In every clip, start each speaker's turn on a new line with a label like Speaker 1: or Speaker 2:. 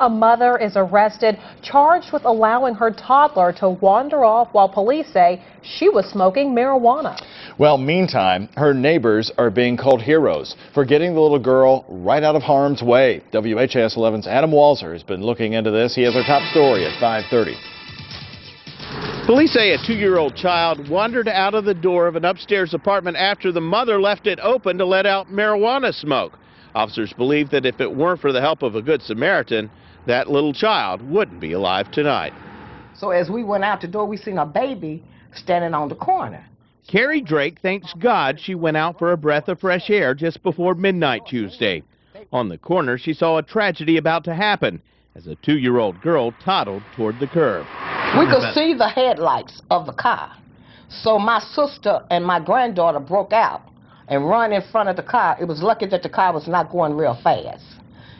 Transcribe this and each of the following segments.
Speaker 1: A mother is arrested, charged with allowing her toddler to wander off while police say she was smoking marijuana.
Speaker 2: Well, meantime, her neighbors are being called heroes for getting the little girl right out of harm's way. WHAS 11's Adam Walser has been looking into this. He has our top story at 530.
Speaker 3: Police say a two-year-old child wandered out of the door of an upstairs apartment after the mother left it open to let out marijuana smoke. Officers believe that if it weren't for the help of a good Samaritan, that little child wouldn't be alive tonight.
Speaker 4: So as we went out the door, we seen a baby standing on the corner.
Speaker 3: Carrie Drake thanks God she went out for a breath of fresh air just before midnight Tuesday. On the corner, she saw a tragedy about to happen as a two-year-old girl toddled toward the curb.
Speaker 4: We could see the headlights of the car. So my sister and my granddaughter broke out and run in front of the car. It was lucky that the car was not going real fast.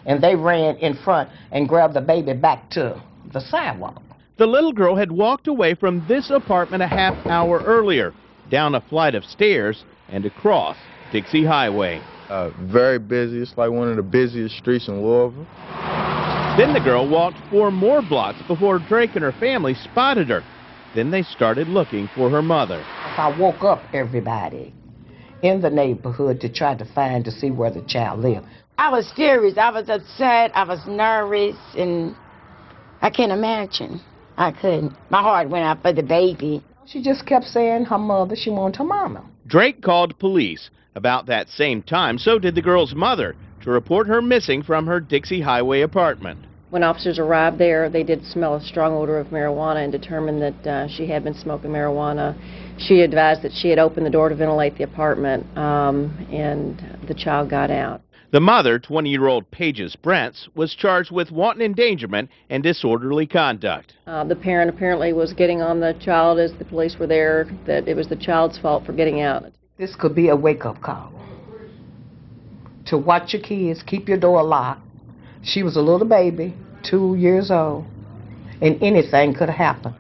Speaker 4: And they ran in front and grabbed the baby back to the sidewalk.
Speaker 3: The little girl had walked away from this apartment a half hour earlier, down a flight of stairs and across Dixie Highway.
Speaker 5: Uh, very busy. It's like one of the busiest streets in Louisville.
Speaker 3: Then the girl walked four more blocks before Drake and her family spotted her. Then they started looking for her mother.
Speaker 4: I woke up everybody in the neighborhood to try to find to see where the child lived.
Speaker 6: I was furious. I was upset. I was nervous, and I can't imagine. I couldn't. My heart went out for the baby.
Speaker 4: She just kept saying her mother, she wanted her mama.
Speaker 3: Drake called police. About that same time, so did the girl's mother to report her missing from her Dixie Highway apartment.
Speaker 7: When officers arrived there, they did smell a strong odor of marijuana and determined that uh, she had been smoking marijuana. She advised that she had opened the door to ventilate the apartment, um, and the child got out.
Speaker 3: The mother, 20-year-old Pages Brents, was charged with wanton endangerment and disorderly conduct.
Speaker 7: Uh, the parent apparently was getting on the child as the police were there, that it was the child's fault for getting out.
Speaker 4: This could be a wake-up call. To watch your kids, keep your door locked. She was a little baby, two years old, and anything could have happened.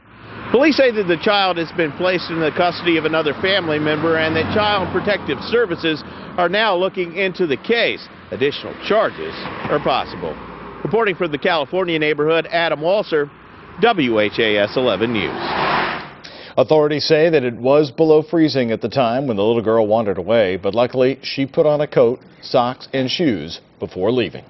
Speaker 3: Police say that the child has been placed in the custody of another family member and that Child Protective Services are now looking into the case. Additional charges are possible. Reporting from the California neighborhood, Adam Walser, WHAS 11 News.
Speaker 2: Authorities say that it was below freezing at the time when the little girl wandered away, but luckily she put on a coat, socks, and shoes before leaving.